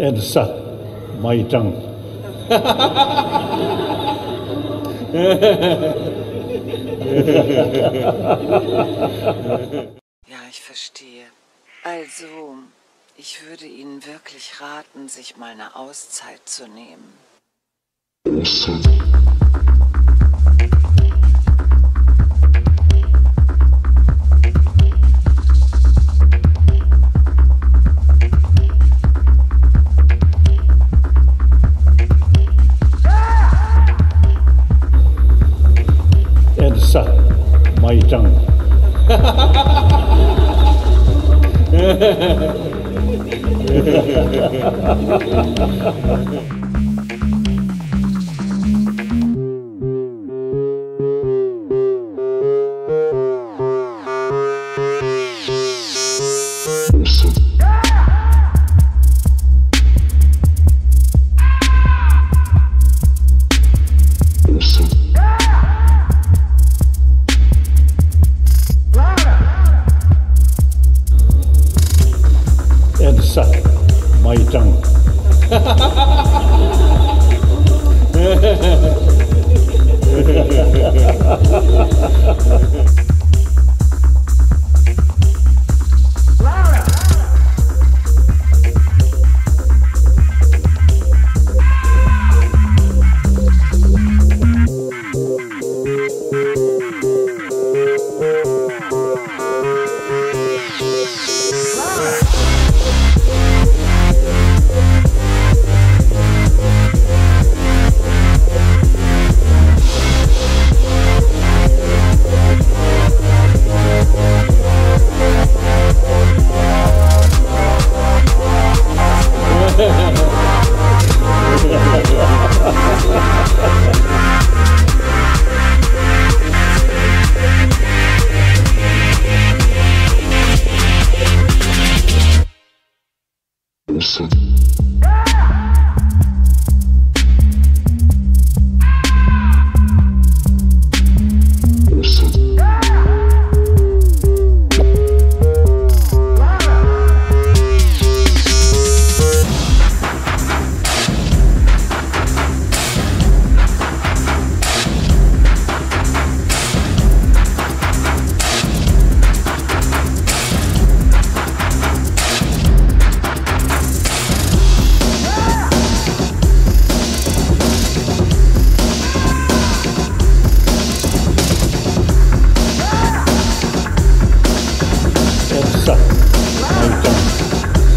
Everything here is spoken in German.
and suck my tongue. ja, ich verstehe. Also, ich würde Ihnen wirklich raten, sich mal eine Auszeit zu nehmen. Auszeit. 哈哈！舞ちゃん。Listen.